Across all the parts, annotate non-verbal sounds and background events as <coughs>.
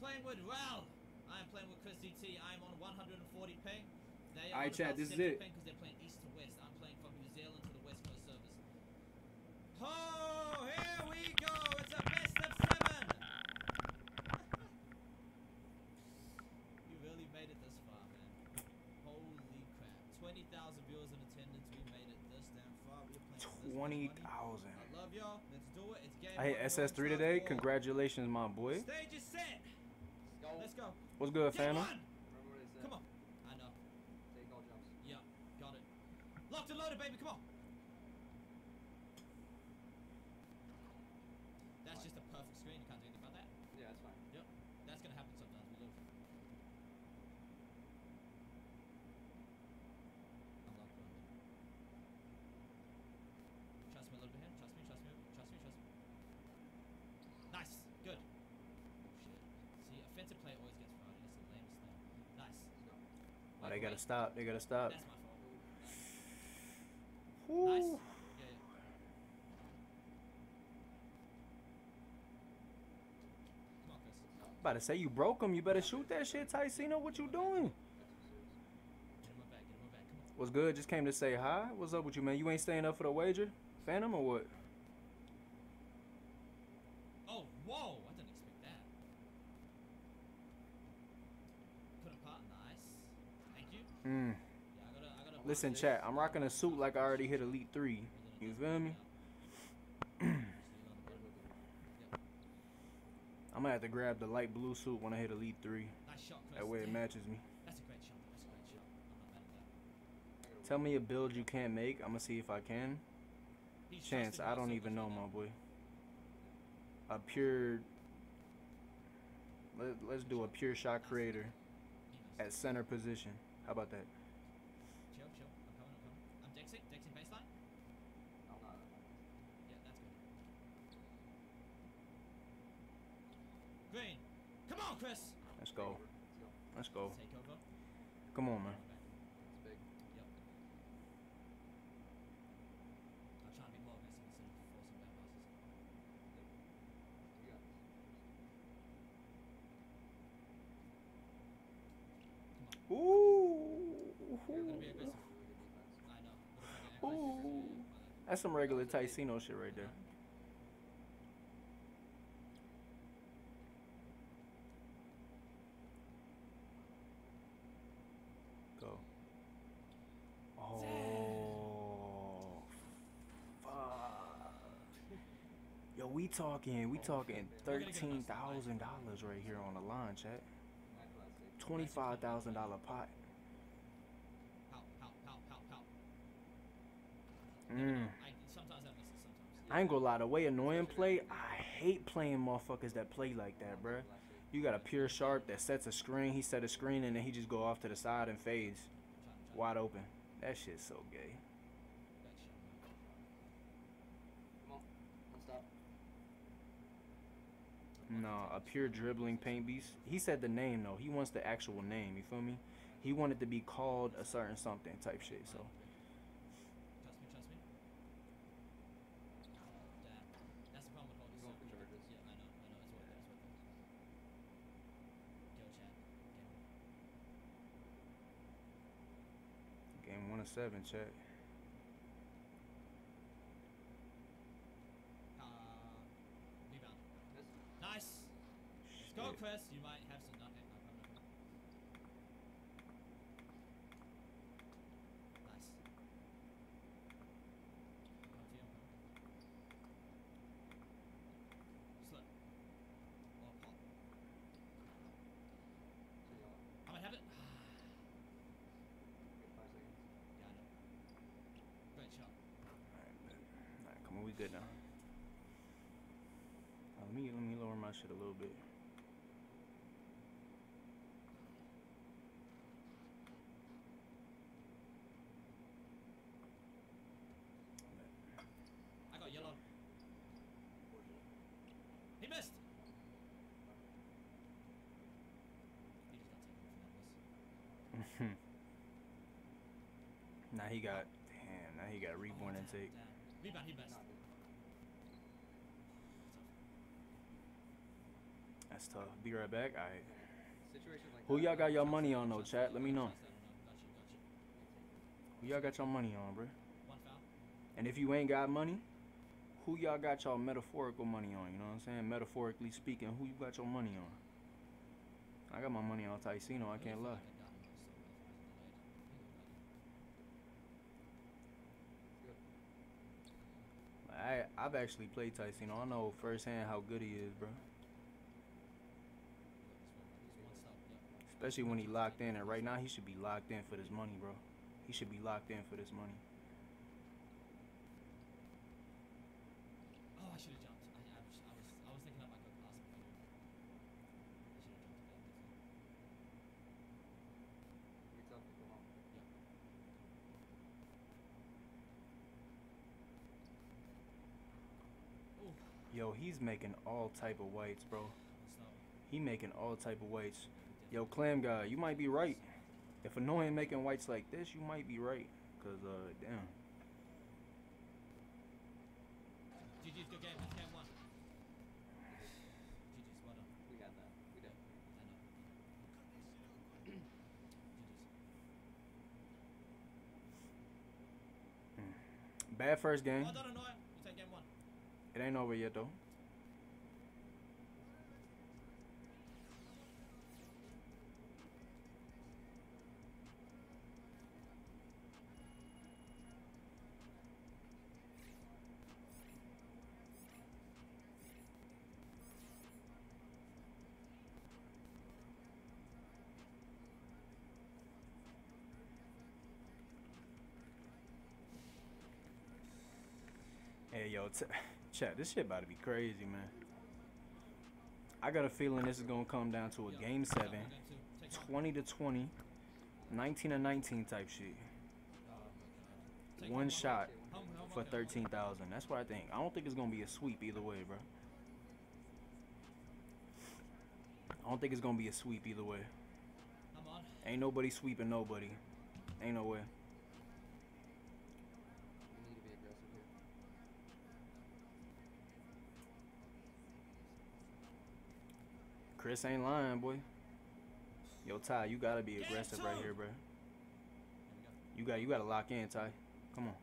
playing with Ral. I am playing with Chris DT. I am on 140 ping. They are Alright, on chat, this is 70 it. because they're playing east to west. I'm playing from New Zealand to the west coast servers. Oh, here we go. It's a best of seven. <laughs> you really made it this far, man. Holy crap. 20,000 viewers in attendance. We made it this damn far. We're playing for this 20,000. I love y'all. Let's do it. It's game I hit. SS3 today. Congratulations, my boy. Stage is set. Go. Let's go. What's good, Get Phantom? one. Remember what I said. Come on. I know. Take all jumps. Yeah, got it. Locked and loaded, baby. Come on. That's just a perfect screen. You can't do anything about that. Yeah, that's fine. Yep. That's gonna happen sometimes. We live. I'm locked on. Trust me a little bit here. Trust me. Trust me. Trust me. Trust me. Nice. Good. Oh shit. See, offensive play always gets frauded. That's the lamest thing. Nice. Let's go. Oh, they gotta stop. They gotta stop. That's my fault. Woo. Nice. Yeah, yeah. Come on, Chris. About to say you broke him. You better shoot that shit, Tyceno. What you doing? That's what serious. Get him back. Get him back. Come on. What's good? Just came to say hi. What's up with you, man? You ain't staying up for the wager, Phantom, or what? Oh, whoa! I didn't expect that. Put apart. Nice. Thank you. Mm. Yeah, I gotta. I gotta. Listen, chat. I'm rocking a suit like I already hit Elite Three. You feel me? <clears throat> I'm gonna have to grab the light blue suit when I hit Elite Three. Nice shot, Chris. That way it matches me. That's a great shot. That's a great shot. I'm not mad at that. I gotta Tell me a build you can't make. I'm gonna see if I can. Chance, I don't even know, my boy. A pure. Let, let's do a pure shot creator at center position. How about that? Chill, chill. I'm coming. I'm coming. I'm dexing. Dexing baseline. I'm not. Yeah, that's good. Green. Come on, Chris. Let's go. Let's go. Take over. Come on, man. It's big. Yep. I'm trying to be more aggressive instead of forcing bad passes. Come on. Ooh. You're gonna be aggressive. Really good defense. I know. But if I get aggressive, Ooh. That's some regular Tyceno shit right there. Go. Oh. Fuck. Yo, we talking, we talking thirteen thousand dollars right here on the line, chat. Twenty-five thousand dollar pot. Mm. I, ain't gonna lie, the way annoying play, I hate playing motherfuckers that play like that, bruh. You got a pure sharp that sets a screen, he set a screen and then he just go off to the side and fades. Wide open. That shit's so gay. Bad shot, man. Come on. Don't stop. No, a pure dribbling paint beast. He said the name though. He wants the actual name, you feel me? He wanted to be called a certain something type shit, so. Trust me, trust me. That's the problem with holding He's going charges. Yeah, I know, I know. It's worth it. It's worth it. Go, chat. Game. Game one of seven, chat. Uh, rebound. This. Nice. Let's. Chris. You might have some. Okay, no problem. No problem. Nice. Come to. Slip. Or pop. I might have it. <sighs> five seconds. yeah, I. Great shot. Alright, bet. Alright, come on, we good now. Uh, let me let me lower my shit a little bit. I got yellow. He missed. He just got taken miss. now he got damn. Now he got reborn intake. Rebound, he. Tough. That's tough. Be right back. Situations like Who y'all got Trust money on though, chat? Let me know. I who y'all got your money on, bro? And if you ain't got money, who y'all got y'all metaphorical money on? You know what I'm saying? Metaphorically speaking, who you got your money on? I got my money on Tyceno. I can't lie. like I got most of it if it wasn't delayed. I I've actually played Tyson. I know firsthand how good he is, bro. Especially when he locked in. And right now, he should be locked in for this money, bro. He should be locked in for this money. Oh, I should have jumped. I, I, was, I was I was thinking I might go past him. I should have jumped to that. Be tough to come on. Ooh, Yo, he's making all type of whites, bro. He making all type of whites. Yo, clam guy, you might be right. If annoying making whites like this, you might be right. Cause uh, damn. GG's good game. That's game one. GG's well done. We got that. We did. I know. GG's. Bad first game. Oh, no, no, no. You take game one. It ain't over yet though. Hey yo, chat. This shit about to be crazy, man. I got a feeling this is gonna come down to a game seven, game two. Take one. 20 to 20, 19 to 19 type shit. My God. Take One shot for 13,000. That's what I think. I don't think it's gonna be a sweep either way, bro. I don't think it's gonna be a sweep either way. Ain't nobody sweeping nobody. Ain't no way. We need to be aggressive here. Chris ain't lying, boy. Yo, Ty, you gotta be aggressive right here, bro. Here we go. You got you gotta lock in, Ty. Come on.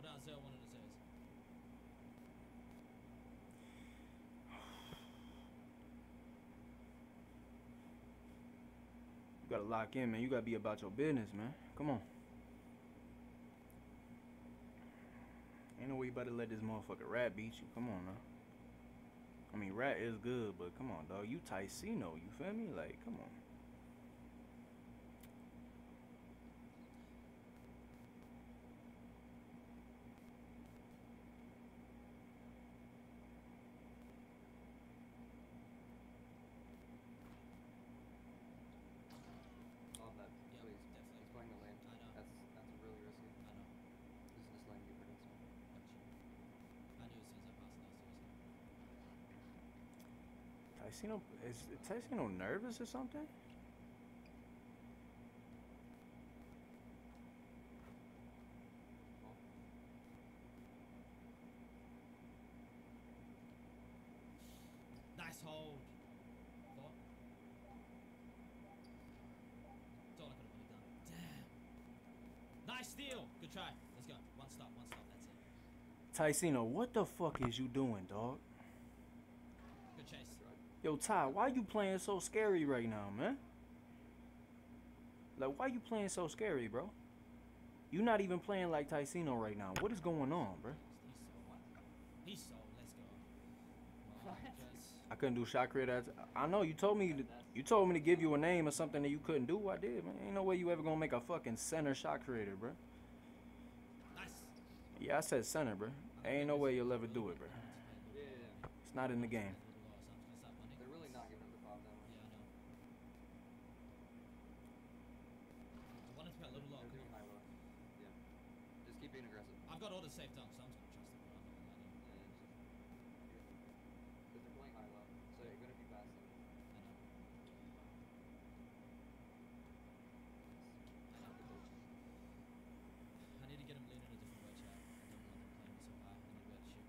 What Isaiah wanted to say is You gotta lock in, man. You gotta be about your business, man. Come on. Ain't no way you about to let this motherfucker rat beat you. Come on now. I mean, rat is good, but come on, dog. You Tyceno, you feel me? Like, come on. Love that. Yeah, Please. definitely. He's playing the lane. I know. That's that's really risky. I know. This is just letting you predict something. Got you. I knew as soon as I passed it, I was seriously. Tyceno is Tyceno nervous or something? Nice hold. Thought. That's all I could have really done. Damn. Nice steal. Good try. Let's go. One stop. One stop. That's it. Tyceno, what the fuck is you doing, dog? Yo, Ty, why you playing so scary right now, man? Like, why you playing so scary, bro? You not even playing like Tyceno right now. What is going on, bro? He's so. Let's go. Well, What? I couldn't do shot creator. at- I know you told me to, you told me to give you a name or something that you couldn't do. I did, man. Ain't no way you ever gonna make a fucking center shot creator, bro. Nice. Yeah, I said center, bro. Ain't no way you'll ever do it, bro. It's not in the game. They're really not giving him the pop that much. Yeah, I know. I wanted to be a little low. They're Come being on. high low. Yeah. Just keep being aggressive. I've got all the safe dunks, so I'm just gonna trust them. I'm not gonna lie to you. Because they're playing high low. So even if you pass them, I know. I know. I need to get him leaning a different way, chat. I don't want him playing me so high. I need to be able to shoot.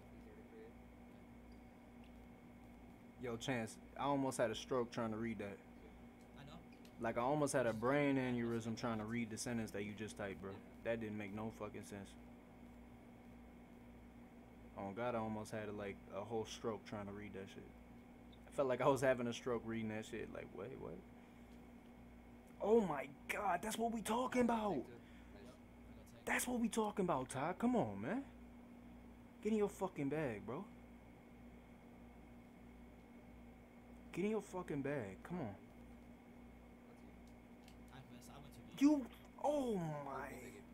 Yo, Chance, I almost had a stroke trying to read that. I know. Like I almost had a brain aneurysm trying to read the sentence that you just typed, bro. That didn't make no fucking sense. Oh God, I almost had like a whole stroke trying to read that shit. I felt like I was having a stroke reading that shit. Like, wait, what? Oh my God, that's what we talking about. Take two. Nice. I got take. That's what we talking about, Ty. Come on, man. Get in your fucking bag, bro. Get in your fucking bag. Come on. You. You. Oh my.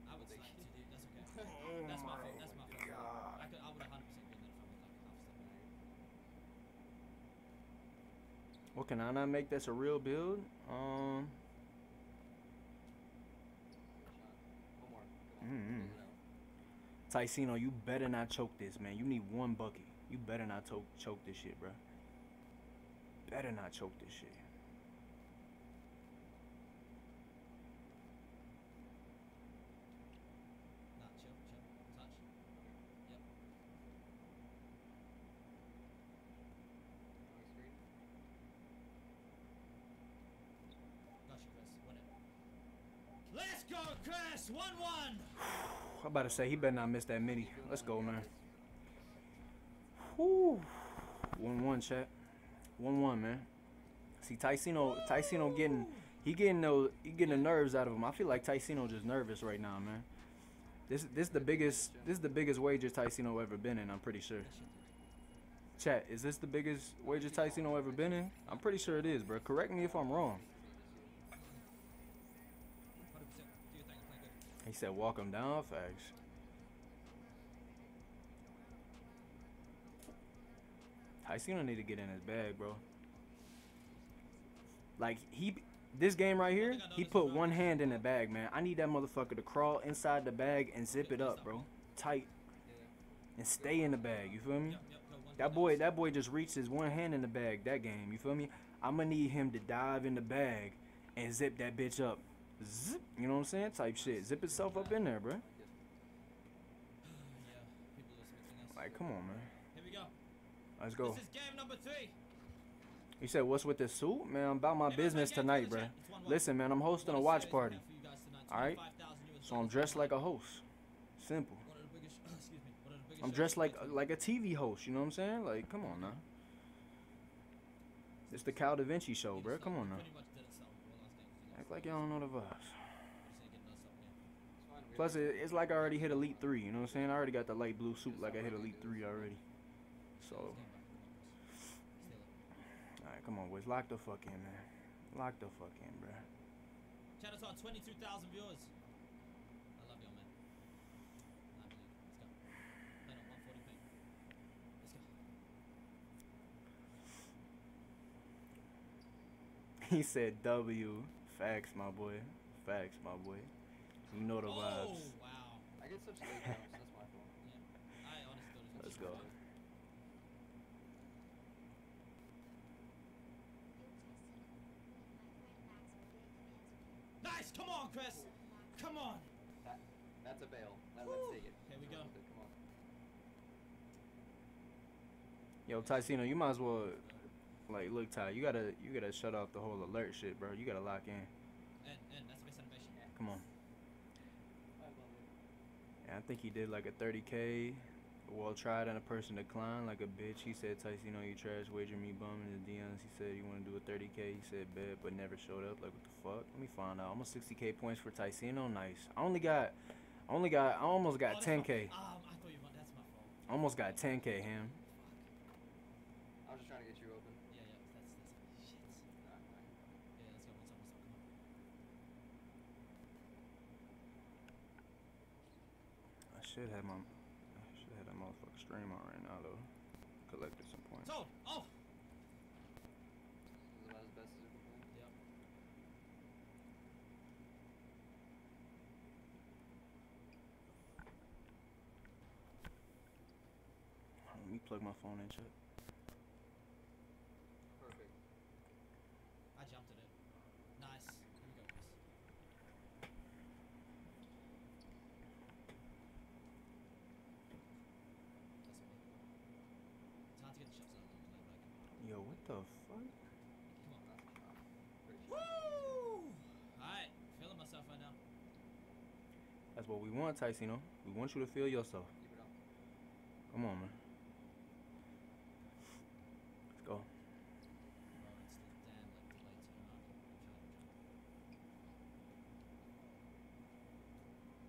I would take slide it. That's okay. Oh That's my my fault. That's my fault. I could. I would 100% been there if I was like half step. Well, can I not make this a real build? Um. Out. Tyceno, you better not choke this, man. You need one bucket. You better not choke choke this shit, bro. Better not choke this shit. Chill, chill. Touch. Yep. Got you, Chris. Win. Let's go, Chris. One one. <sighs> I'm about to say he better not miss that mini. Let's go, man. Whoo. One one, chat. One one, man. See, Tyceno, Tyceno getting, he getting those, he getting the nerves out of him. I feel like Tyceno just nervous right now, man. This, this the biggest, this is the biggest wager Tyceno ever been in. I'm pretty sure. Chat, is this the biggest wager Tyceno ever been in? I'm pretty sure it is, bro. Correct me if I'm wrong. 100%. Do your thing. Play good. He said walk him down, facts. Tyceno need to get in his bag, bro. Like he, this game right here, he put one hand in the bag, man. I need that motherfucker to crawl inside the bag and zip it up, bro, tight, and stay in the bag. You feel me? That boy, that boy just reached his one hand in the bag that game. You feel me? I'ma need him to dive in the bag and zip that bitch up. Zip, you know what I'm saying? Type shit. Zip itself up in there, bro. Like, come on, man. Here we go. Let's go. This is game number three. You said, what's with this suit? Man, I'm about my Hey, business tonight, for the bruh. chat. It's 1-1. Listen, man, I'm hosting a watch party. have for you guys tonight. Alright? So I'm dressed like a host. Simple. One of the biggest. <coughs> excuse me. One of the biggest. I'm dressed like like a TV host, you know what I'm saying? Like, come on now. It's the Cal Da Vinci show, You bro. Come on now. pretty much did it so well last game, 'cause you Act like y'all don't know the vibes. just ain't getting us up here. It's fine. we Plus, it's like I already hit Elite 3, you know what I'm saying? I already got the light blue suit like I hit Elite 3 already. So, Steal this game back. Steal it. alright, come on, boys. Lock the fuck in, man. Lock the fuck in, bro. Chat us on 22,000 viewers. I love y'all, man. I believe. Let's go. Playing on 140p. Let's go. <laughs> He said W. Facts, my boy. Facts, my boy. You know the oh, vibes. wow. I get such late jumps. That's my fault. Yeah. I honestly thought it was Let's gonna go. be Nice! Come on, Chris! Come on! That, that's a bail. That, let's take it. Here we go. run with it, Come on. Yo, Tyceno, you might as well, like, look, Ty, you gotta, you gotta shut off the whole alert shit, bro. You gotta lock in. And, and that's the best animation. Come on. I love it. Yeah, I think he did like a 30k. Well, tried and a person declined like a bitch. He said, Tyceno, you know you trash, wager me bum in the DMs. He said, you want to do a 30k. He said, bet, but never showed up. Like, what the fuck? Let me find out. Almost 60k points for Tyceno. Nice. I only got, I only got, I almost got Oh, 10k. Um, I thought you were. That's my fault. Almost got 10k, him. I was just trying to get you open. Yeah, yeah. That's that's shit. Nah, fine. Yeah, let's go. What's up? What's up? Come on. I should have my, I should have that motherfucker stream on right now though. collected some points. Sold. Oh. This is about as best as it can play. Yep. Let me plug my phone in, chat. Perfect. I jumped at it. Nice. Here we go, Chris. That's me. It's hard to get the shots out of the like. Yo, what the fuck? Come on. That's a shot. Great shot. Woo! Alright, feeling myself right now. That's what we want, Tyson. We want you to feel yourself. Keep it up. Come on, man. Let's go. Bro, it's the damn like delayed turn on. I'm trying to jump.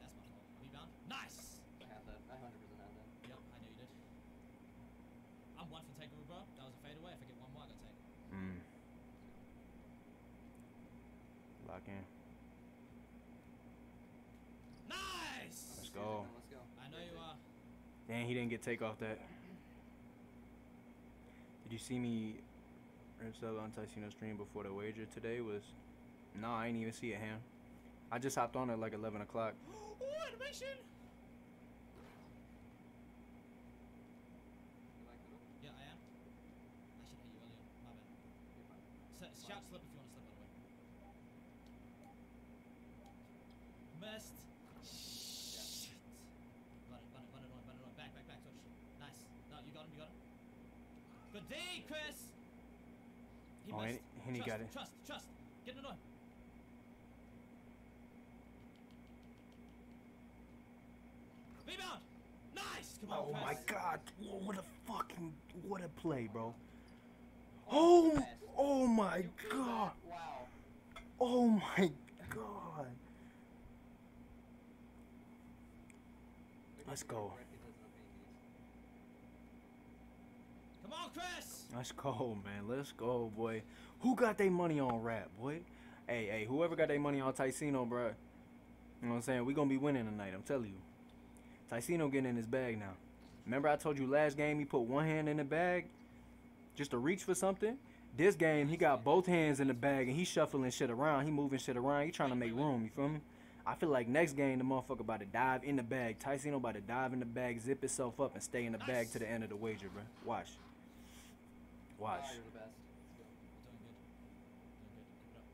That's my fault. Rebound. Nice! I have that. I 100% have that. Yep, I knew you did. I'm one for takeover, bro. That was a fadeaway. If I get one more, I got take. Mm. Lock in. Nice! Let's go. me, Let's go. I know you are. Dang, he didn't get take off that. Did you see me Rimsell on Tyson stream before the wager today was No, I ain't even see it, Ham. I just hopped on at like eleven o'clock. <gasps> Ooh, animation! You like it? Yeah, I am. I should hit you earlier. My bad. You're fine. S- shout slip if you want to slip, by the way. Missed. Shit. Run it, run it, run it on, run it on. Back, back, back. Touch. Nice. No, you got him, you got him. Good D, Chris! He Oh, and- missed. and he trust, got it. Trust, trust. Get it on. Rebound! Nice! Come on, Oh my god. Whoa, what a fucking what a play, bro. Oh, oh yes. oh my You did that. god. Wow. Oh my god. Let's you go. regret because of the paint these. Come on, Chris! Let's go, man. Let's go, boy. Who got their money on rap, boy? Hey, hey, whoever got their money on Tyceno, bruh. You know what I'm saying? we going to be winning tonight, I'm telling you. Tyceno getting in his bag now. Remember I told you last game he put one hand in the bag just to reach for something? This game, he got both hands in the bag and he shuffling shit around. He moving shit around. He trying to make room, you feel me? I feel like next game, the motherfucker about to dive in the bag. Tyceno about to dive in the bag, zip itself up, and stay in the bag to the end of the wager, bro. Watch. Watch. Ah, you're the best. Let's go. Doing good. Doing good. Keep it up.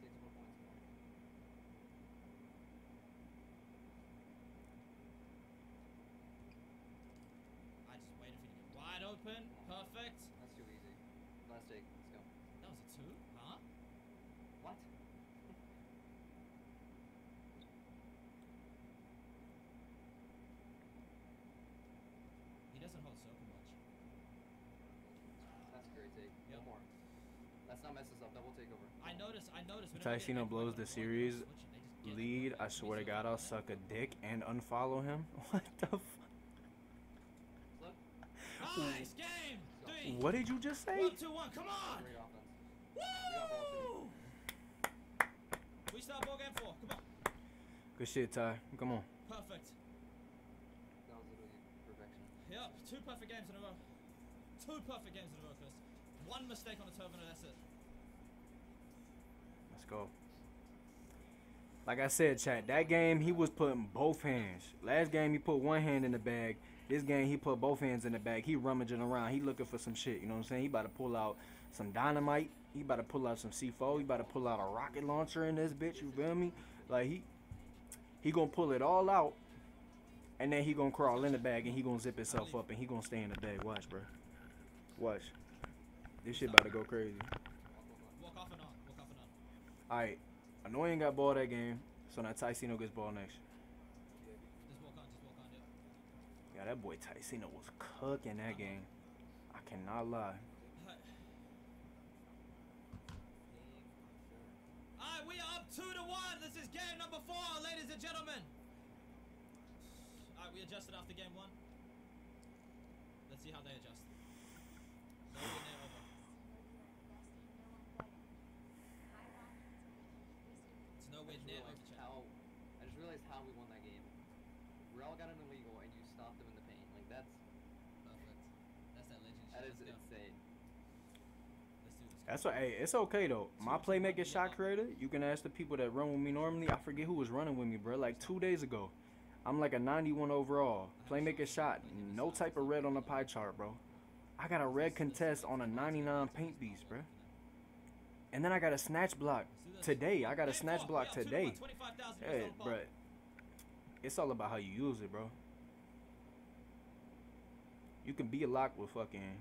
Six more points more. I just waited for you to get wide open. Perfect. That's too easy. Last take. Let's go. That was a two, huh? What? He doesn't hold circle much. That's a great take. Yep. One more. Let's not mess this up. Double takeover. I noticed. I noticed. whenever I get Tyceno blows the series they switch it, they just get it. lead. I swear to God, I'll suck a dick and unfollow him. <laughs> What the fuck? Nice What did you just say? One, two, one. Come on. Great offense. got ball Woo! We start ball game four. Come on. Good shit, Ty. Come on. Perfect. That was literally perfection. Yep. Two perfect games in a row. Two perfect games in a row, Chris. One mistake on the turbo, and that's it. Go. Like I said, chat, that game he was putting both hands. Last game he put one hand in the bag. This game he put both hands in the bag. He rummaging around. He looking for some shit. You know what I'm saying? He about to pull out some dynamite. He about to pull out some C4. He about to pull out a rocket launcher in this bitch. You feel me? Like he he gonna pull it all out, and then he gonna crawl in the bag and he gonna zip himself up and he gonna stay in the bag. Watch, bro. Watch. This shit about to go crazy. On. Alright, Annoying got ball that game, so now Tyceno gets ball next. Yeah, that boy Tyceno was cooking that game. I cannot lie. Alright, we are up two to one. This is game number four, ladies and gentlemen. Alright, we adjusted after game one. Let's see how they adjust. No win there over. It's I just realized how I just realized how we won that game. Real got an illegal and you stopped him in the paint. Like that's go. insane. Let's do this. That's what. Hey, it's okay though. My playmaker shot creator. You can ask the people that run with me normally. I forget who was running with me, bro. Like two days ago, I'm like a 91 overall. <laughs> Playmaker shot. No type of red on the pie chart, bro. I got a red contest on a 99 paint beast, bro. And then I got a snatch block Let's do this. Today. I got a snatch block Yeah, two to today. one, 25,000 Hey, bro. It's all about how you use it, bro. You can be a lock with fucking.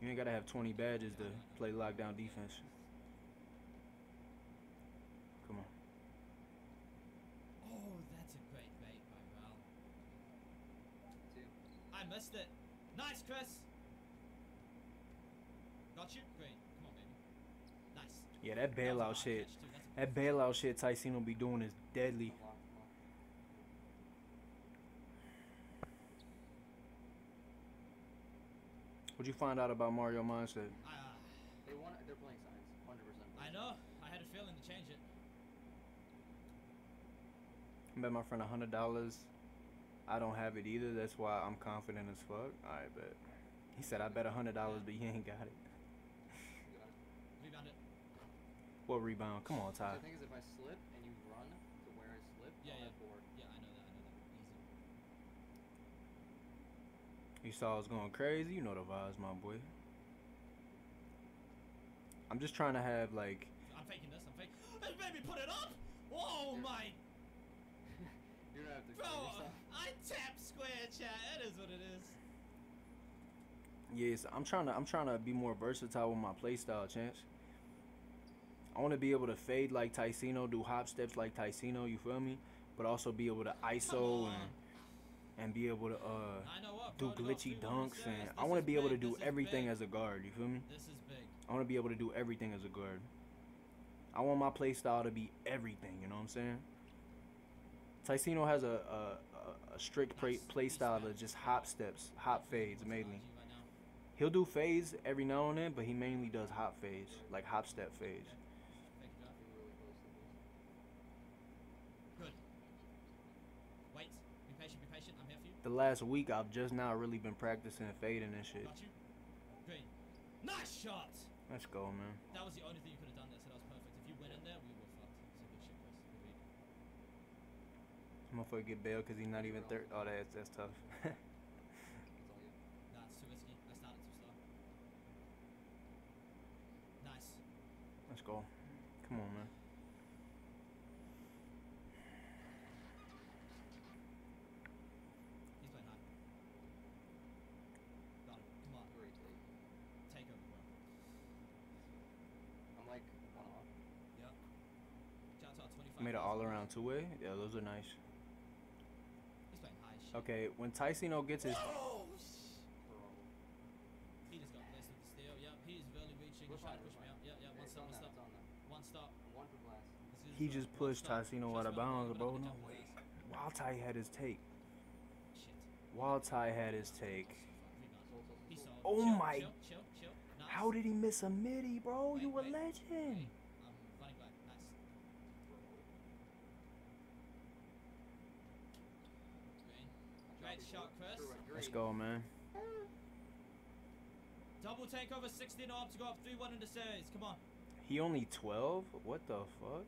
You ain't gotta have 20 badges to play lockdown defense. Come on. Oh, that's a great bait by Val. I missed it. Nice, Chris. Got you. Great. Come on, baby. Nice. Yeah, that That was a bailout shit. catch, too. That's a That bailout shit Tyson will be doing is deadly. Come on, come on. What'd you find out about Mario Mindset? Ah, They want. They're playing science. Hundred percent. I know. I had a feeling to change it. I bet my friend a hundred dollars. I don't have it either. That's why I'm confident as fuck. I bet. He said I bet a hundred dollars, but he ain't got it. You got it. Rebound it. What rebound? Come on, So Ty. the thing is, if I slip and you run to where I slip, Yeah, I'll yeah. have board. Yeah, I know that. I know that. Easy. You saw I was going crazy. You know the vibes, my boy. I'm just trying to have like I'm faking this. I'm faking. <gasps> Hey, baby, put it up. Oh my, <laughs> You don't have to. bro! explain. I tap square chat. It is what it is. Yes, I'm trying to I'm trying to be more versatile with my playstyle, chance. I want to be able to fade like Tyceno, do hop steps like Tyceno, you feel me? But also be able to ISO and and be able to uh what. do glitchy dunks and I want to be able to do this everything big. as a guard, you feel me? This is big. I want to be able to do everything as a guard. I want my playstyle to be everything, you know what I'm saying? Tyceno has a a, a, strict play, play style of just hop steps, hop fades mainly. behind you right now? He'll do fades every now and then, but he mainly does hop fades, like hop step fades. Fake it up. Be really close to this. Good. Wait. Be patient. Be patient. I'm here for you. The last week, I've just now really been practicing fading and shit. Got you. Green. Nice shot. Let's go, man. That was the only thing you could have done there, so that was perfect. If you went in there, we were fucked. So good shit. Good read. This motherfucker get bailed because he's not even third. Oh, that's that's tough. That's. <laughs> Nah, too risky. I started too slow. Nice. Let's go. Come on, man. He's playing high. Got him. Come on. Great take. Take over, bro. I'm like on off. Yep. Shout out 25. Made an all around two way. Yeah, those are nice. He's playing high as shit. Okay, when Tyceno gets his. Oh, Whoa! He just got blessed with the steal. Yep, he's really reaching. He's We're to push me we're out. Yeah, yeah. One stop, one stop. It's on that. One stop. One for glass. He just pushed stop. Tyceno out of bounds, bro. but No way. Wild Ty had his take. Shit. Wild Ty had his take. He. Oh my-. How did he miss a midi, bro? Wait, You a legend. Wait, I'm running back. Nice. Green. Great shot. Chris. Let's go, man. Double takeover, 16 up to go up 3-1 in the series. Come on. He only 12? What the fuck?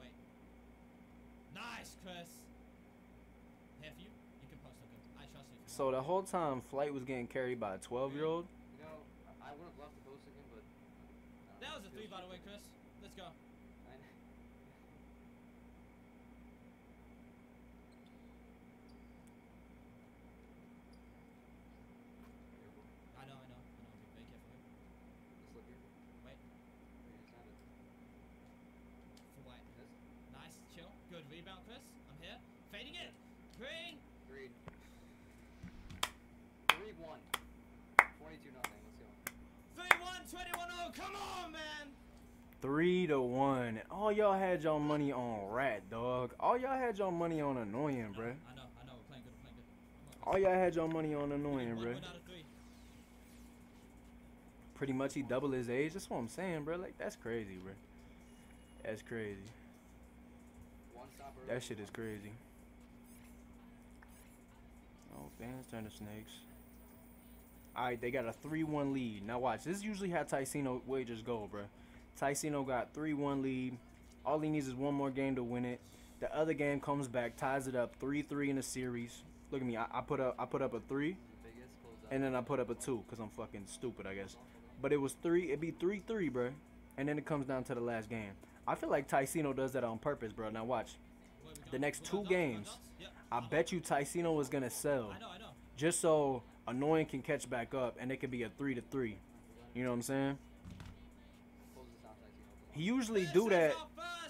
Wait. Nice, Chris. Here for you. You can post okay. I trust you. So the whole time, Flight was getting carried by a 12 year old. You know, I would have loved to post again, but. Uh, that was a three, by the way. Chris. Let's go. I know. Careful. I know, I know. I know. Be very careful here. The slip here. Wait. Here, you stand it. For white. This. Nice. Chill. Good rebound, Chris. I'm here. Fading it. Green. Green. Three one. Twenty-two nothing. Let's go. 3-1, 21-0. Come on, man. Three to one. All y'all had y'all money on Rat, dog. All y'all had y'all money on Annoying, bruh. I know, I know. We're playing good. We're playing good. On, All y'all had y'all money on Annoying, One bruh. win out of three. Pretty much he double his age. That's what I'm saying, bruh. Like, that's crazy, bruh. That's crazy. One stop early. That shit is crazy. Oh, Let's turn the snakes. All right, they got a 3-1 lead. Now watch. This is usually how Tyceno wagers go, bro. Tyceno got 3-1 lead. All he needs is one more game to win it. The other game comes back, ties it up 3-3 in the series. Look at me. I, I put up I put up a 3 The biggest close and then I put up a 2 cuz I'm fucking stupid, I guess. But it was 3 it'd be 3-3, bro. And then it comes down to the last game. I feel like Tyceno does that on purpose, bro. Now watch. The next two going dots? We going games. I bet you Tyceno is going to sell I know, I know. just so annoying can catch back up and it could be a 3 to 3. You know what I'm saying? He usually do that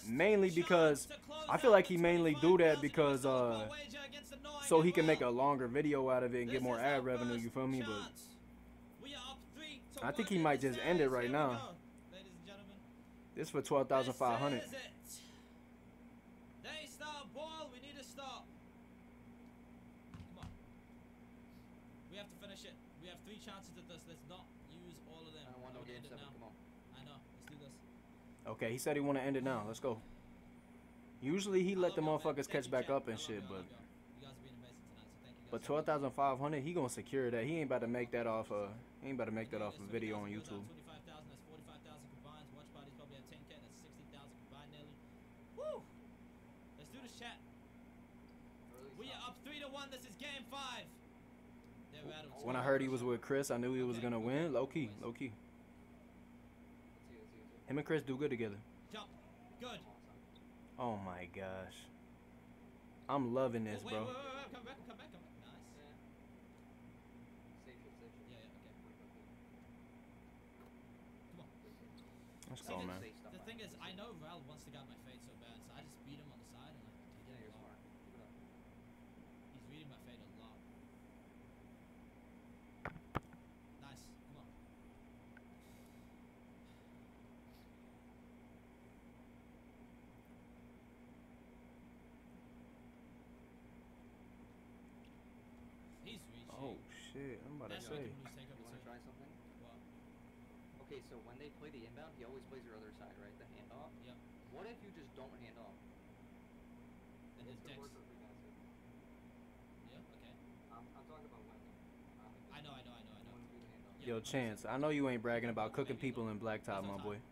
mainly because I feel like he mainly do that because, uh, so he can make a longer video out of it and get more ad revenue, you feel me? But. Three I think he might just end it right now. this for 12,500. This is it. They start ball. We need to stop. Come on. We have to finish it. We have three chances at this. Let's not use all of them. I don't want I no wanna game end it seven. now. Come on. I know. Let's do this. Okay, he said he want to end it now. Let's go. Usually he let love the y'all, motherfuckers catch you, back chat. up and I shit, y'all, but love y'all. You guys have been amazing tonight, so thank you guys but 12,500, he gonna secure that. He ain't about to make that off uh he ain't about to make that off a video on YouTube. 25,000. That's 45,000 combined. Watch parties probably have 10k. That's 60,000 combined. Woo! Let's do this chat. We are up three to one. This is game five. When I heard he was with Chris, I knew he was gonna win. Low key, low key. Let's see, let's see, let's see. Him and Chris do good together. Jump. Good. Come on, son. Oh my gosh. I'm loving this, Oh, wait, bro. Wait, wait, wait, Come back. Come back. Come back. Nice. Yeah. Safe shit, safe shit. Yeah, yeah. Okay. Come on. Let's go, man. The thing is, I know Ral wants to get my fade so bad, so I just beat him on the side and like. I Yeah, get you're a lot. smart. Keep it up. He's reading my fade a lot. Nice. Come on. He's reaching. Shit, I'm about to That's say. making me lose take You over want to too. try something? What? Okay, so when they play the inbound, he always plays your other side, right? The handoff. Yep. What if you just don't hand off? And his decks. Yeah. Okay. I'm, I'm talking about when. Um, I know. I know. I know. I know. when we do the handoff. Yeah, Yo, 100%. Chance, I know you ain't bragging about cooking people in blacktop, That's my boy.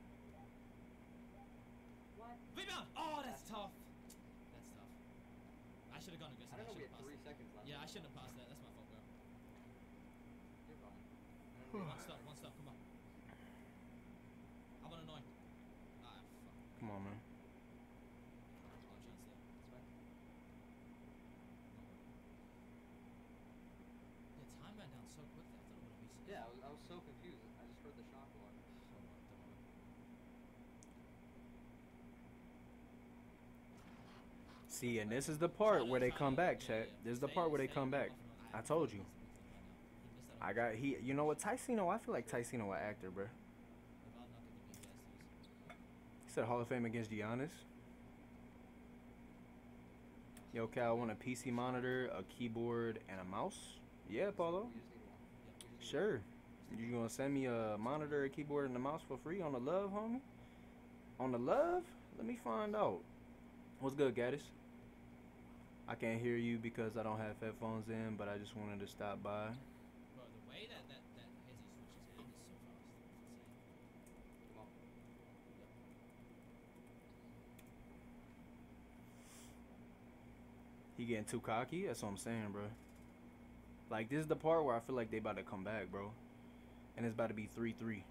What? Rebound! Oh, that's tough. That's tough. I should have gone against I don't know. We should've had passed three it. seconds left. Yeah, I shouldn't have passed that. That's my fault, bro. You're fine. I don't one know. stop, one stop, come on. I'm on annoying. Ah, fuck. Come on, man. No chance there. It's fine. Yeah, time ran down so quickly. I thought it would have reset. Yeah, I was, I was so confused. I just heard the shot clock. Hold on, don't worry. See, and this is the part where they come back, chat. This is the part where they come back. I told you. I got he. You know what, Tyceno? I feel like Tyceno an actor, bro. He said Hall of Fame against Giannis. Yo, I want a PC monitor, a keyboard, and a mouse? Yeah, Paulo. Sure. You gonna send me a monitor, a keyboard, and a mouse for free on the love, homie? On the love? Let me find out. What's good, Gaddis? I can't hear you because I don't have headphones in, but I just wanted to stop by. Bro, the way that that that Hezzy switches hand is so fast. It's insane. Come on. He getting too cocky. That's what I'm saying, bro. Like this is the part where I feel like they about to come back, bro. And it's about to be three three.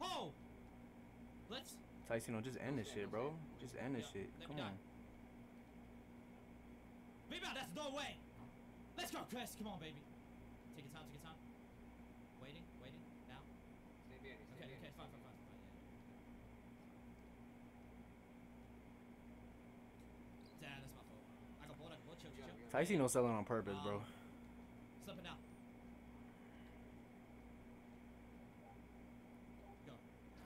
Oh! Let's. Tyson, just end this shit, bro. Just end this Yeah, shit. Come on. Baby, that's no way! Let's go, Chris! Come on, baby. Take your time, take your time. Waiting, waiting, now. Stay behind you, stay Okay, behind okay, you, fine, stay fine, fine, fine. Yeah. Damn, that's my fault. I got bored, I got bored, chill, chill, chill. Tyson no selling on purpose, bro. Um, Slip it now. Go.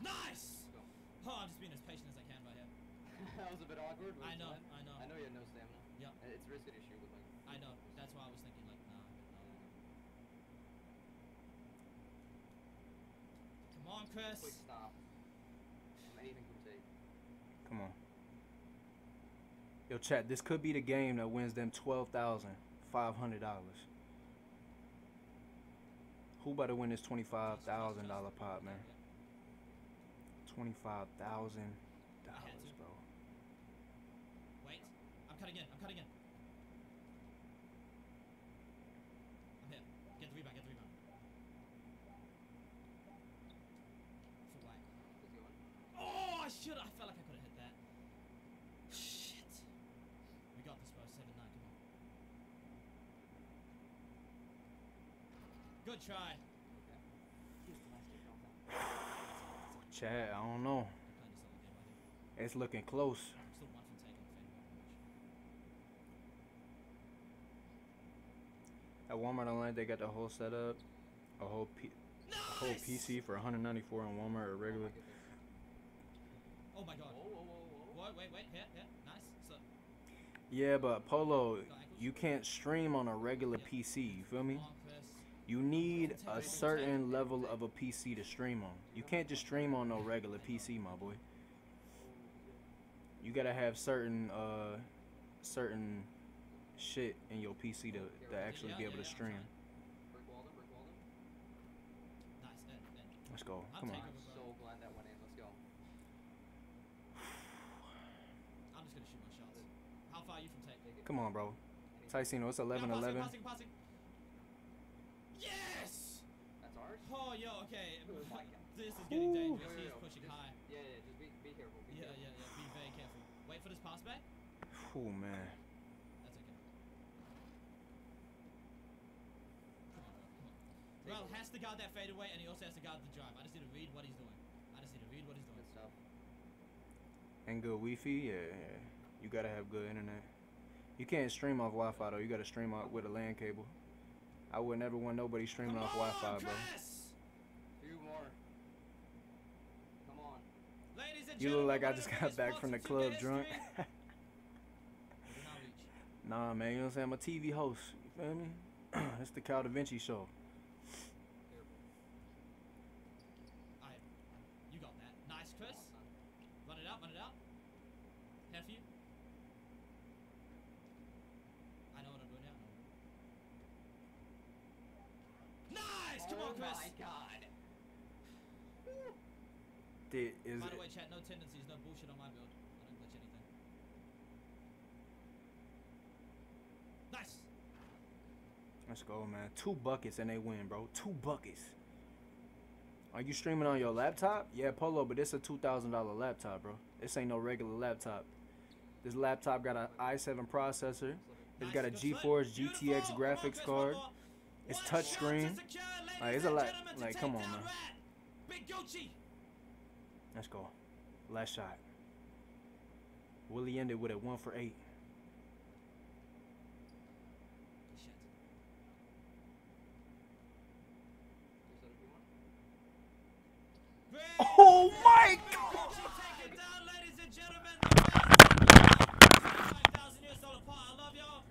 Nice! Go. Oh, I'm just being as patient as I can by him. <laughs> that was a bit awkward. I know, fine. I know. I know you had no stamina. Yep. And It's risky to shoot with like. I know. That's why I was thinking like, nah, but. Come on, Chris. Quick stop. From anything from tape. Come on. Yo, chat. This could be the game that wins them twelve thousand five hundred dollars. Who better win this twenty five thousand dollar pot, man? Twenty five thousand dollars, bro. Wait. I'm cutting in. I'm cutting in. I'm here. Get the rebound. Get the rebound. For white. Who's going? Oh, I should. I felt like I could have hit that. Shit. We got this, bro. Seven nine. Come on. Good try. Okay. Here's the last kick off that. Chad, I don't know. Playing this other game, I think. It's looking close. I'm still one from taking the fadeaway match. At Walmart online, they got the whole setup, a whole P- a whole PC for 194 on Walmart or Oh regular. Oh my god. Whoa, whoa, whoa, whoa. Wait, wait, wait. Hit, hit. Nice. So, Yeah, but Polo, you can't stream on a regular Yeah. PC. You feel me? Oh, Come on, Chris. You need a certain level of a PC to stream on. You can't just stream on no regular PC, my boy. You gotta have certain uh certain shit in your PC to, to actually be able to yeah, yeah, I'm stream. Brick Walden, Brick Walden. Nice. In, in. Let's go. Come on. I'm so bro. glad that went in. Let's go. I'm just gonna shoot my shots. How far are you from take? Take. Come on, bro. Anything. Tyson, it's 11 Yeah, 11. Oh, yo, okay. <laughs> Oh my God. This is getting Ooh. dangerous. Yo, yo, He's pushing Just- high. Yeah, yeah, just be, be careful. Be Yeah, careful. yeah, yeah. Be very careful. Wait for this pass back. Oh, man. That's okay. Come on. Come on. Take Rel has to guard that fadeaway, and he also has to guard the drive. I just need to read what he's doing. I just need to read what he's doing. Good stuff. And good Wi-Fi, yeah, yeah. You gotta have good internet. You can't stream off Wi-Fi though. You gotta stream out with a LAN cable. I would never want nobody streaming Come off Wi-Fi, bro. Chris! Two more. Come on. Ladies and You look like I just got back from the club drunk. history. We do not reach. nah, man, you know what I'm saying? I'm a TV host. You feel me? <clears throat> it's the Cal Da Vinci show. You got that. Nice, Chris. Come on, son. Run it out, run it out. Here for you. I know what I'm doing now. Nice! Come on, oh Chris! Is By the way, chat, no tendencies, no bullshit on my build. I don't glitch anything. Nice! let's go, man. Two buckets and they win, bro. Two buckets. Are you streaming on your laptop? Yeah, Polo, but it's a two thousand dollar laptop, bro. This ain't no regular laptop. This laptop got an i7 processor. It's got a. GeForce GTX graphics card. It's One touch screen. Like, it's a lot- like, come on, man. Big Gucci! Let's go. Last shot. Willie ended with a one for eight. Shit. Just let it be one. Great. Oh my god! Gucci take it down, ladies and gentlemen. Five thousand US dollar pot. I love y'all.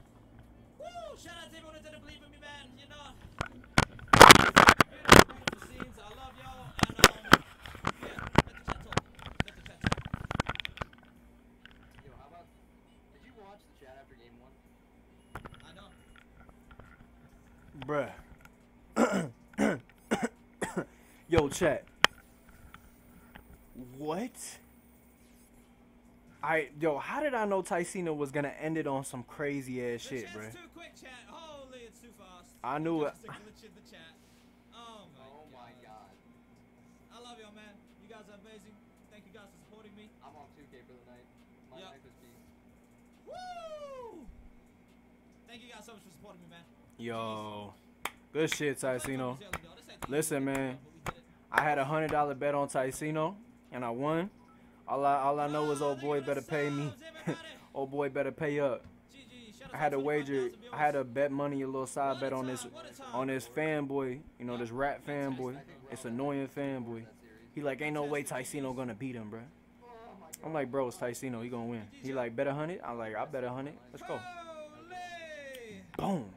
Woo! Shout out to everyone that didn't believe in me, man. You know. Beautiful, beautiful scenes. I love y'all. And um, yeah. Let the chat talk. Let the chat talk. Yo, how about? Did you watch the chat after game one? I know. Bruh. Yo, chat. What? I yo, how did I know Tyceno was gonna end it on some crazy ass The shit, bro? too quick, chat. Holy, it's too fast. I knew it. Just a glitch in the chat. Oh my Oh my god. I love y'all, man. You guys are amazing. Thank you guys for supporting me. I'm on 2K for the night. My Yep. life is peace. Woo! Thank you guys so much for supporting me, man. Yo, good shit, Tyceno. This ain't the Listen, man. I had a hundred dollar bet on Tyceno, and I won. All I all I know is old boy better pay me. <laughs> old boy better pay up. I had to wager. I had viewers. bet money, a little side bet on this a on this fanboy. You know this rat fanboy. It's annoying fanboy. He like ain't no way Tyceno gonna beat him, god. I'm like, bro, it's Tyceno. He gonna win. He like bet a hundred. I'm like, I bet a hundred. Let's go. Boom.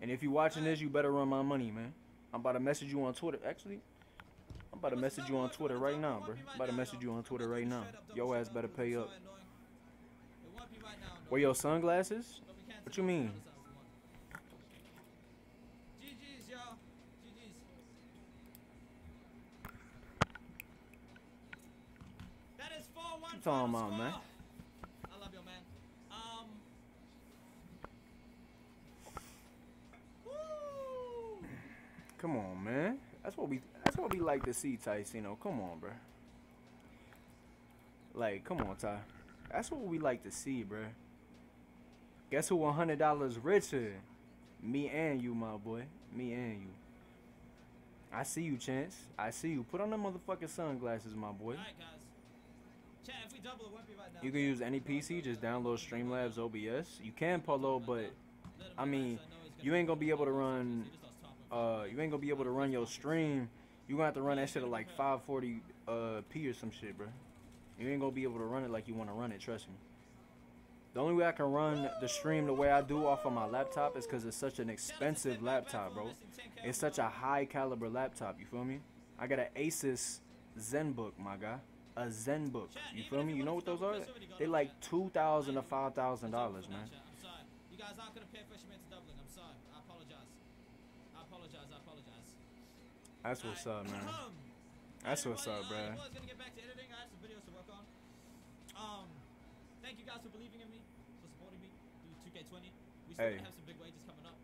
And if you're watching this, you better run my money, man. I'm about to message you on Twitter. Actually, I'm about to message you on Twitter right now, bro. I'm about to message you on Twitter right now. Your ass better pay up. Wear your sunglasses. What you mean? Other side was the one. GG's, y'all. GG's. That is 4 1 you talking about, man? I love you, man. Um. Woo! Come on, man. That's what we. That's what we like to see, Tyceno. Come on, bro. Like, come on, Ty. That's what we like to see, bro. Guess who? One hundred dollars richer. Me and you, my boy. Me and you. I see you, Chance. I see you. Put on the motherfucking sunglasses, my boy. Chat, if we double, it won't be right now. You can use any PC. Just download Streamlabs OBS. You can Polo, but I mean, you ain't gonna be able to run uh, you ain't gonna be able to run your stream. You gonna have to run that shit at like 540 uh p or some shit, bro. You ain't gonna be able to run it like you wanna run it. Trust me. The only way I can run the stream the way I do off of my laptop is because it's such an expensive laptop, bro. It's such a high caliber laptop. You feel me? I got an Asus ZenBook, my guy. A ZenBook. You feel me? You know what those are? They like two thousand to five thousand dollars, man. I'm sorry. You guys aren't gonna pay for your to Dublin. I'm sorry. I apologize. I apologize. I apologize. That's what's up, man. That's what's up, uh, bruh. I was gonna get back to editing. I have some videos to work on. Um, thank you guys for believing in me, for supporting me through 2K20. We still Hey. have some big wages coming up.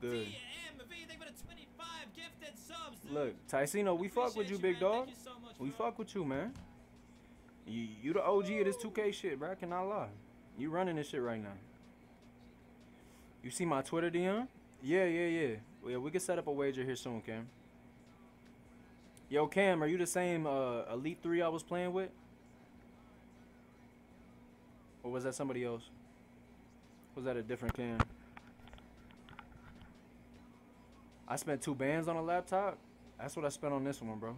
Good. DMV, thank you for 25 gifted subs. Look, Tyceno, we fuck with Appreciate you, big man. dog. You so much, We fuck with you, man. You, you the OG of this 2K shit, bro. I cannot lie. You running this shit right now. You see my Twitter, DM? Yeah, yeah, yeah. Yeah, we can set up a wager here soon, Cam. Yo, Cam, are you the same uh, Elite 3 I was playing with? Or was that somebody else? Was that a different Cam? I spent two bands on a laptop. That's what I spent on this one, bro.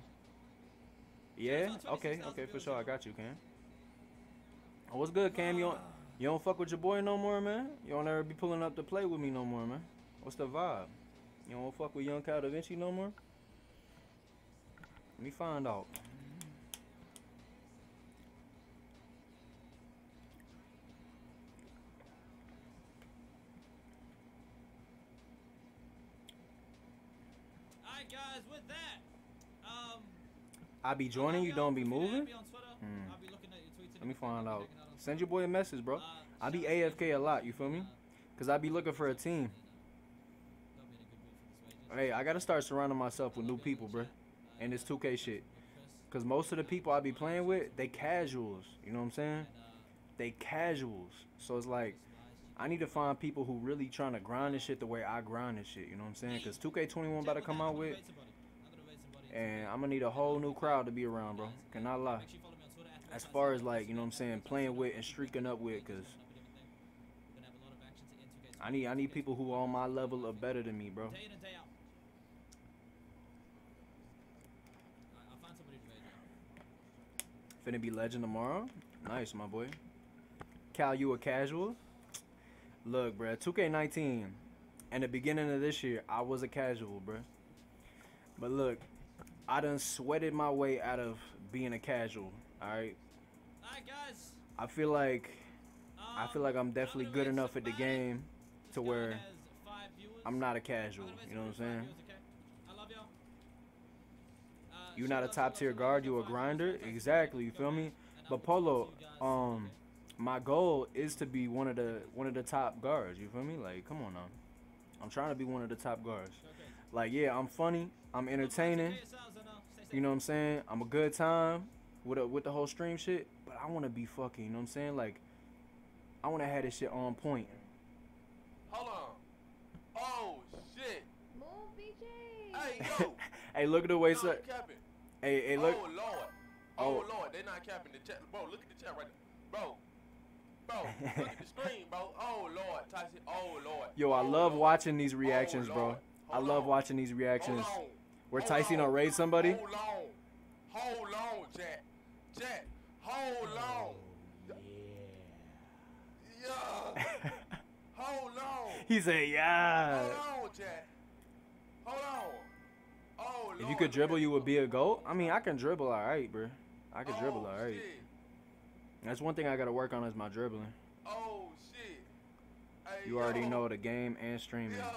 Yeah. Okay. Okay. For sure. I got you, Cam. Oh, what's good, Cam? You don't, you don't fuck with your boy no more, man. You don't ever be pulling up to play with me no more, man. What's the vibe? You don't fuck with Young Cal Da Vinci no more? Let me find out. Alright, guys, with that, um, I be joining you, don't be moving. Hmm. I'll be looking at your tweets and Let me find out. be checking on Send your boy a message, bro. Uh, I be shout out to AFK a lot, you feel me? uh, Cause I be looking for a team. don't be in a good mood for this wages. Hey, I gotta start surrounding myself with new people, bro. And this 2K shit. Cause most of the people I be playing with, they casuals. You know what I'm saying? They casuals. So it's like, I need to find people who really trying to grind this shit the way I grind this shit. You know what I'm saying? Cause 2K21 about to come out with, and I'm gonna need a whole new crowd to be around, bro. Cannot lie. As far as like, you know what I'm saying, playing with and streaking up with, cause I need I need people who are on my level or better than me, bro. Day in and day out. Alright, I'll find somebody to raid now. Finna be legend tomorrow. Nice, my boy. Cal, you a casual? Look, bruh, 2K19. In the beginning of this year, I was a casual, bruh. But look, I done sweated my way out of being a casual. Alright? Alright, guys. I feel like I feel um, like I'm definitely good enough at the game to where has five viewers. I'm not a casual. You know what I'm saying? with five viewers, okay? I love y'all. You shout not a top tier guard, got you a grinder. Exactly, you feel me? But I'll put this Polo, to you guys, um, my goal is to be one of the one of the top guards. You feel me? Like, come on now. I'm trying to be one of the top guards. Like, yeah, I'm funny. I'm entertaining. Take care of yourselves and, stay safe. You know what I'm saying? I'm a good time with a, with the whole stream shit. But I want to be fucking. You know what I'm saying? Like, I want to have this shit on point. Hold on. Oh shit. Move, BJ. Hey yo. <laughs> hey, look at the way. no, So, you capping. Hey, hey, look. Oh lord. Oh. Oh, lord, they not capping the chat. Bro, look at the chat right there. Bro. Bro, look at the screen, bro. <laughs> Oh lord, Tyson. Oh lord. Yo, I Oh, love Lord. watching these oh, reactions, oh, bro. Lord. I Hold love on. watching these reactions. Where Tyson on. will raid somebody. Hold on. Hold on, Jack. Jack. Hold oh, on. Yeah. <laughs> Hold on. he said, yeah. Hold on, Jack. Oh, If you could dribble, you would be a goat. I mean, I can dribble all right, bro. I can dribble Oh, all right. shit. That's one thing I gotta work on is my dribbling. Oh shit. Hey You already yo. know the game and streaming. Yeah.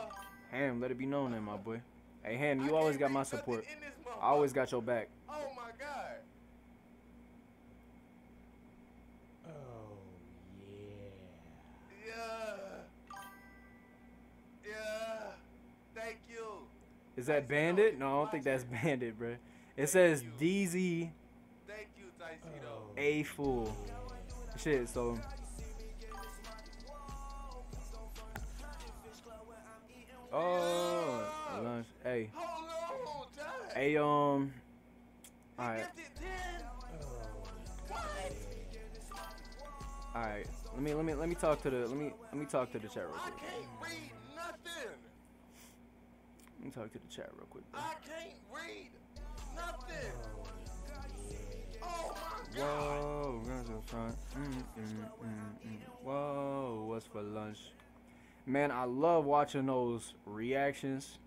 Ham, let it be known then, my boy. Hey, Ham, I you always got my support. I always got your back. Oh my god. Is that Bandit? no, I don't think that's. Bandit, bro. It says. DZ Thank you, Tyceno. A Fool. Shit, so. Oh, lunch. Hey, hey, um. Alright, gifted 10. What? alright. Let me, let me, let me talk to the, let me, let me talk to the chat real quick. can't read nothing. Let me talk to the chat real quick. Bro. I can't read nothing. Oh my god. Whoa, guns in front. Mm, mm, mm, mm. Whoa, what's for lunch? Man, I love watching those reactions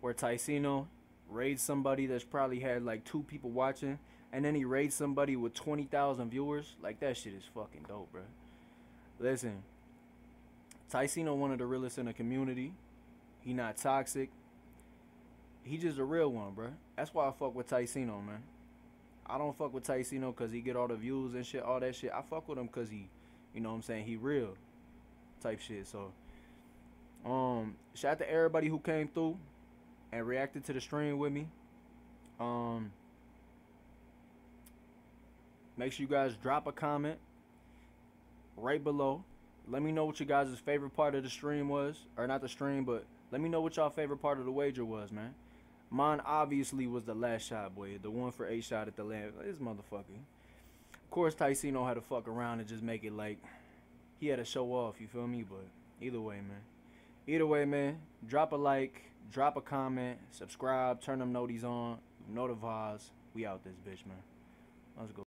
where Tyceno raids somebody that's probably had like two people watching, and then he raids somebody with 20,000 viewers. Like, that shit is fucking dope, bro. Listen, Tyceno one of the realest in the community. He not toxic. He just a real one, bro. That's why I fuck with Tyceno, man. I don't fuck with Tyceno because he get all the views and shit, all that shit. I fuck with him because he, you know what I'm saying, he real type shit. So, um, shout out to everybody who came through and reacted to the stream with me. Um, make sure you guys drop a comment right below. Let me know what you guys' favorite part of the stream was, or not the stream, but let me know what y'all favorite part of the wager was, man. Mine obviously was the last shot, boy. The one for a shot at the land. This motherfucker. Of course, Tyson had to fuck around and just make it like he had to show off. You feel me? But either way, man. Either way, man. Drop a like, drop a comment, subscribe, turn them noties on. Vibes. We out this bitch, man. Let's go.